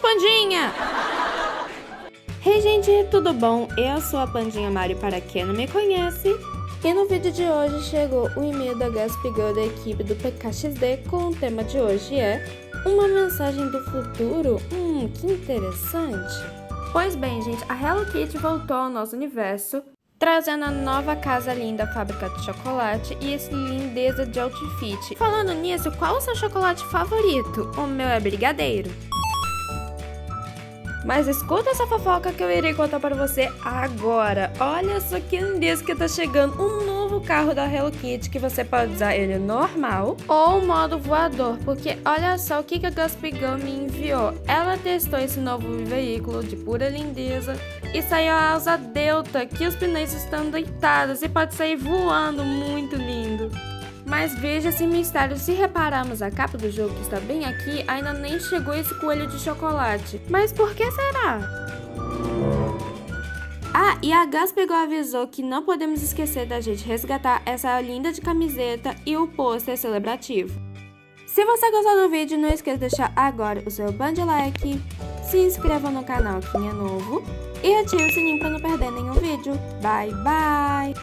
Pandinha! Hey gente, tudo bom? Eu sou a Pandinha Mari para quem não me conhece. E no vídeo de hoje chegou o e-mail da Gasp Girl da equipe do PKXD com o tema de hoje é Uma mensagem do futuro? Hum, que interessante. Pois bem, gente, a Hello Kitty voltou ao nosso universo trazendo a nova casa linda fábrica de chocolate e esse lindeza de outfit. Falando nisso, qual o seu chocolate favorito? O meu é brigadeiro. Mas escuta essa fofoca que eu irei contar para você agora. Olha só que lindeza que tá chegando um novo carro da Hello Kitty que você pode usar ele normal ou modo voador, porque olha só o que, a Gaspigão me enviou. Ela testou esse novo veículo de pura lindeza e saiu a asa delta, que os pneus estão deitados e pode sair voando, muito lindo. Mas veja esse mistério, se repararmos a capa do jogo que está bem aqui, ainda nem chegou esse coelho de chocolate. Mas por que será? Ah, e a Gas pegou avisou que não podemos esquecer da gente resgatar essa linda de camiseta e o pôster celebrativo. Se você gostou do vídeo, não esqueça de deixar agora o seu band like, se inscreva no canal quem é novo e ative o sininho para não perder nenhum vídeo. Bye, bye!